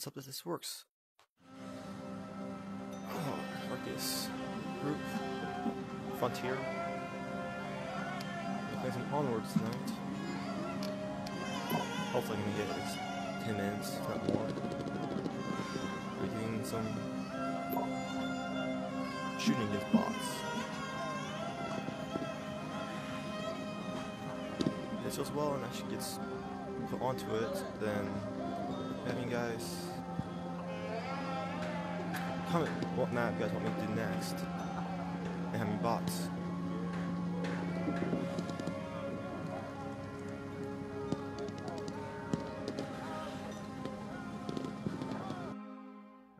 Let's hope that this works. Oh, Arcus group Frontier. We're some onwards tonight. Hopefully, I'm gonna get least 10 minutes, if not more. We're doing some shooting against bots. If this goes well and actually gets put onto it, then having you guys comment what map you guys want me to do next and how many bots.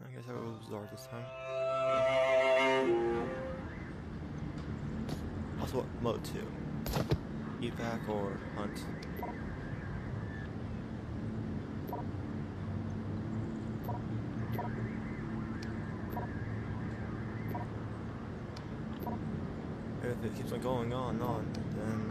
I guess I will Zard this time. Also, mode 2? Evac or Hunt? It keeps on going on and on, then.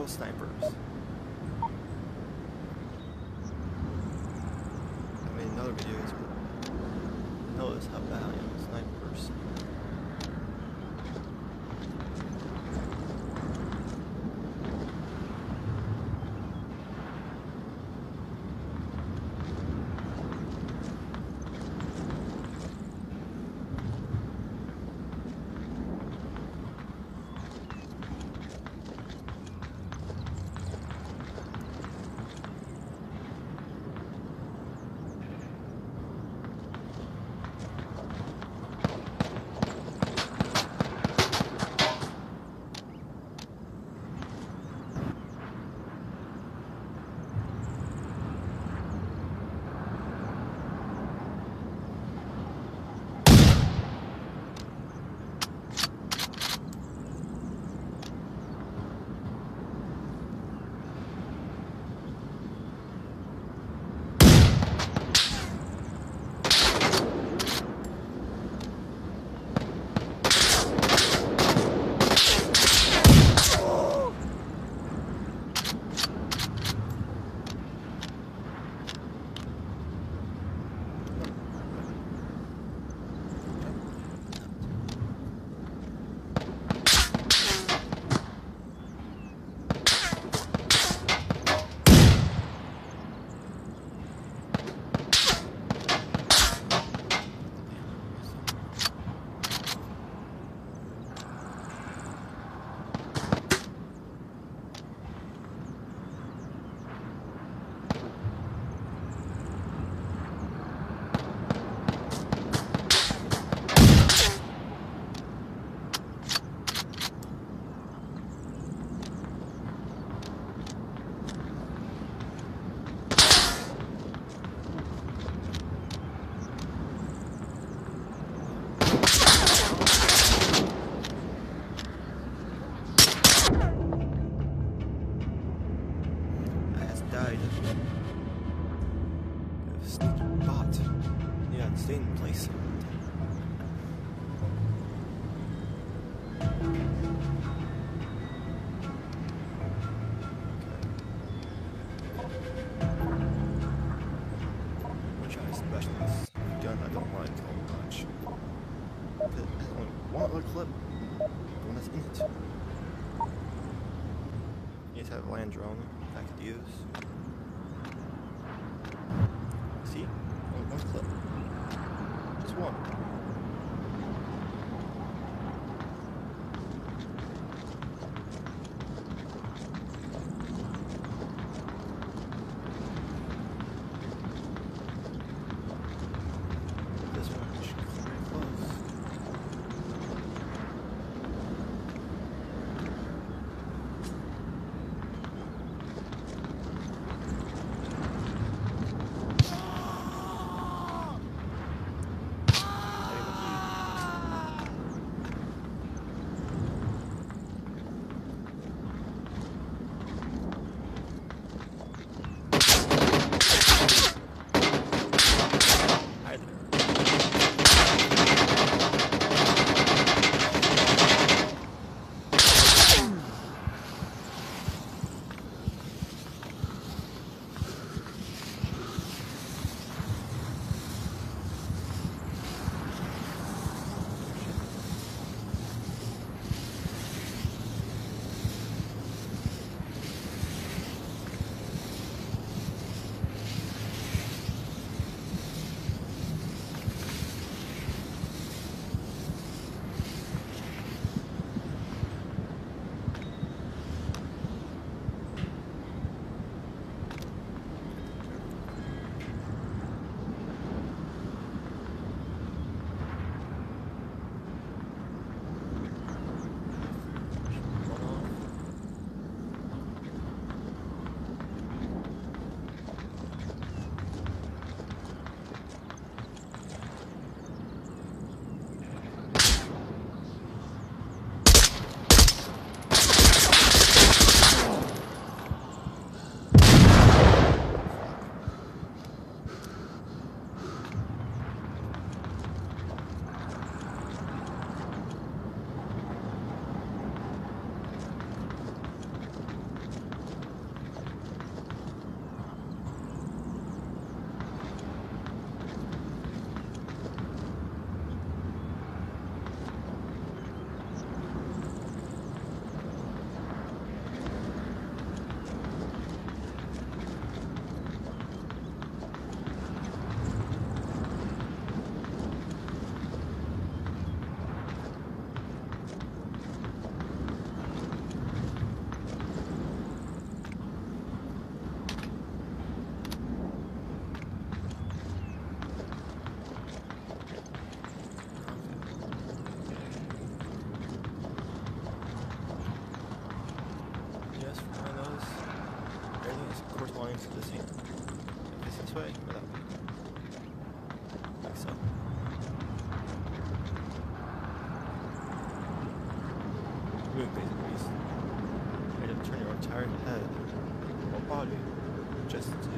Of snipers. Use. See? One clip. Just move basically. It's kind of turn your entire head or body just to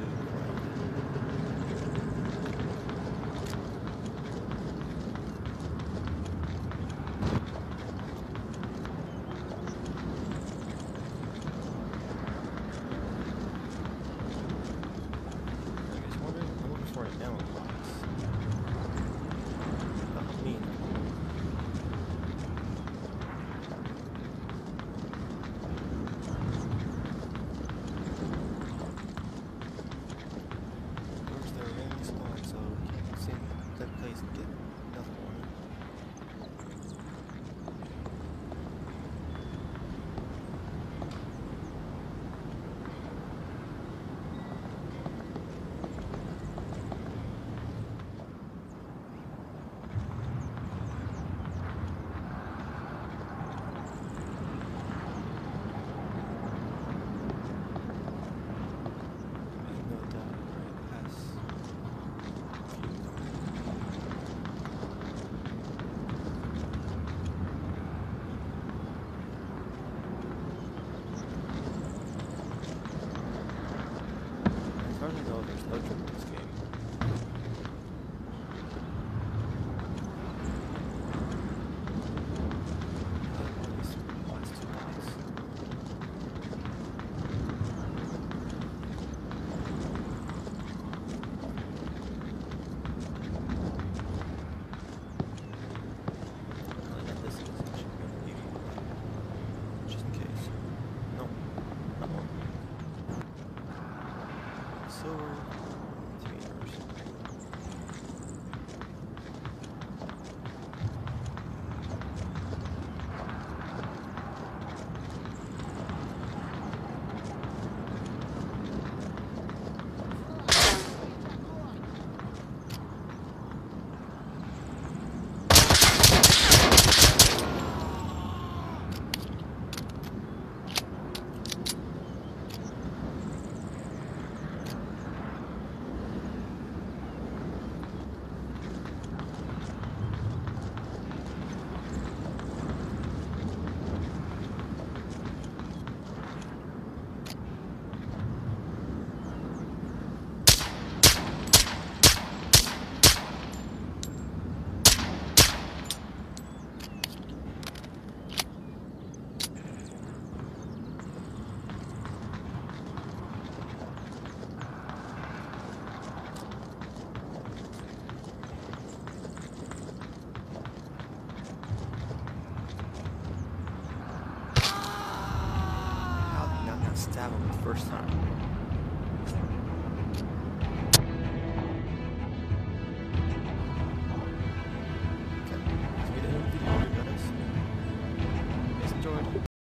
first time.